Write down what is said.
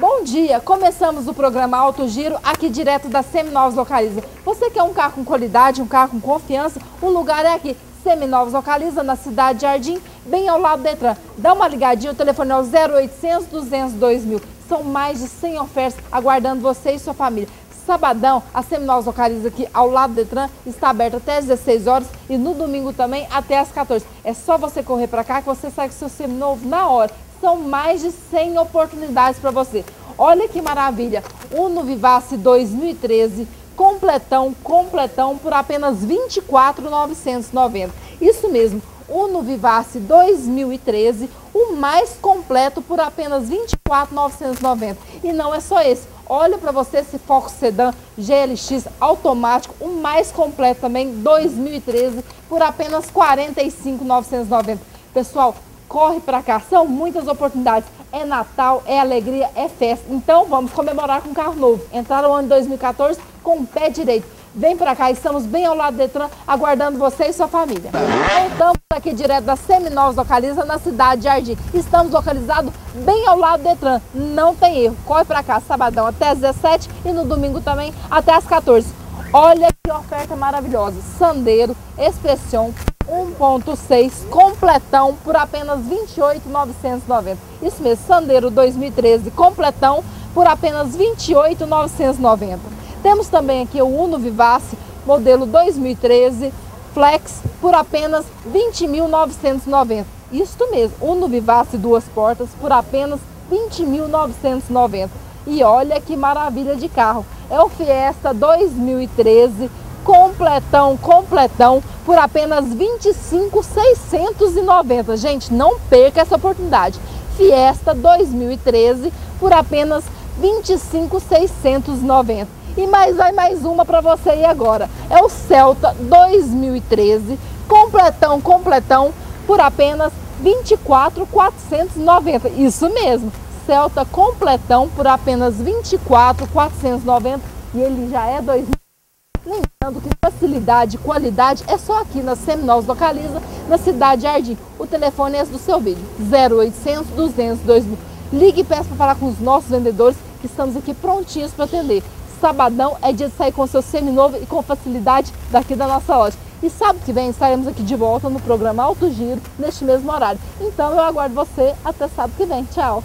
Bom dia, começamos o programa Alto Giro aqui direto da Seminovos Localiza. Você quer um carro com qualidade, um carro com confiança? O lugar é aqui. Seminovos Localiza na cidade de Jardim, bem ao lado do Detran. Dá uma ligadinha, o telefone é o 0800 200 2000. São mais de 100 ofertas aguardando você e sua família. Sabadão, a Seminovos Localiza aqui ao lado do Detran está aberta até às 16 horas e no domingo também até às 14. É só você correr para cá que você sai com seu seminovo na hora são mais de 100 oportunidades para você. Olha que maravilha! Uno Vivace 2013, completão, completão, por apenas R$ 24.990. Isso mesmo, Uno Vivace 2013, o mais completo por apenas R$ 24.990. E não é só esse. Olha para você esse Focus Sedan GLX automático, o mais completo também, 2013, por apenas R$ 45.990. Pessoal, corre para cá, são muitas oportunidades. É Natal, é alegria, é festa. Então vamos comemorar com carro novo. Entrar no ano de 2014 com o pé direito. Vem para cá, estamos bem ao lado do Detran, aguardando você e sua família. Voltamos aqui direto da Seminovos Localiza, na cidade de Jardim. Estamos localizados bem ao lado do Detran, não tem erro. Corre para cá, sabadão até às 17 e no domingo também até às 14. Olha que oferta maravilhosa. Sandeiro, Expression, 1.6 completão por apenas R$ 28.990. Isso mesmo, Sandero 2013 completão por apenas R$ 28.990. Temos também aqui o Uno Vivace modelo 2013 Flex por apenas R$ 20.990. Isto mesmo, Uno Vivace duas portas por apenas R$ 20.990. E olha que maravilha de carro. É o Fiesta 2013 completão, completão, por apenas R$ 25.690. Gente, não perca essa oportunidade. Fiesta 2013 por apenas R$ 25.690. E mais vai mais uma para você aí agora. É o Celta 2013, completão, completão, por apenas R$ 24.490. Isso mesmo. Celta completão por apenas R$ 24.490 e ele já é 2000 Lembrando que facilidade e qualidade é só aqui na Seminovos Localiza, na cidade de Jardim. O telefone é esse do seu vídeo, 0800 200 2000. Ligue e peça para falar com os nossos vendedores que estamos aqui prontinhos para atender. Sabadão é dia de sair com seu seminovo e com facilidade daqui da nossa loja. E sábado que vem estaremos aqui de volta no programa Alto Giro, neste mesmo horário. Então eu aguardo você até sábado que vem. Tchau!